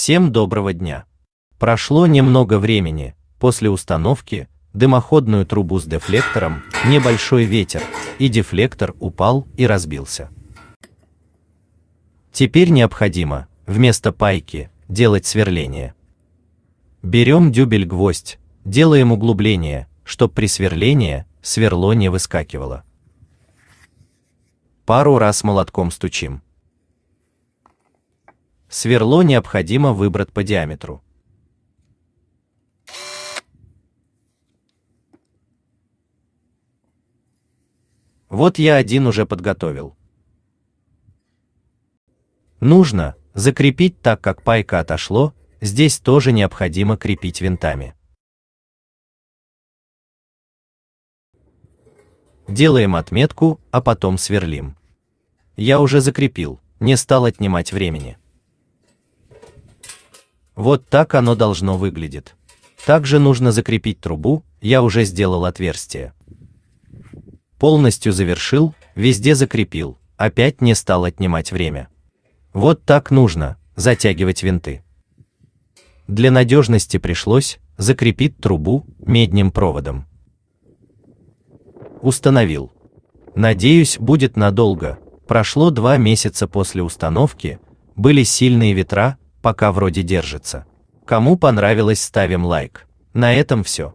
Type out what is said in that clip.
Всем доброго дня. Прошло немного времени. После установки дымоходную трубу с дефлектором небольшой ветер, и дефлектор упал и разбился. Теперь необходимо вместо пайки делать сверление. Берем дюбель-гвоздь, делаем углубление, чтоб при сверлении сверло не выскакивало. Пару раз молотком стучим. Сверло необходимо выбрать по диаметру. Вот я один уже подготовил. Нужно закрепить так, как пайка отошло, здесь тоже необходимо крепить винтами. Делаем отметку, а потом сверлим. Я уже закрепил, не стал отнимать времени. Вот так оно должно выглядеть. Также нужно закрепить трубу, я уже сделал отверстие. Полностью завершил, везде закрепил, опять не стал отнимать время. Вот так нужно затягивать винты. Для надежности пришлось закрепить трубу медным проводом. Установил. Надеюсь, будет надолго. Прошло два месяца после установки, были сильные ветра, пока вроде держится. Кому понравилось, ставим лайк. На этом все.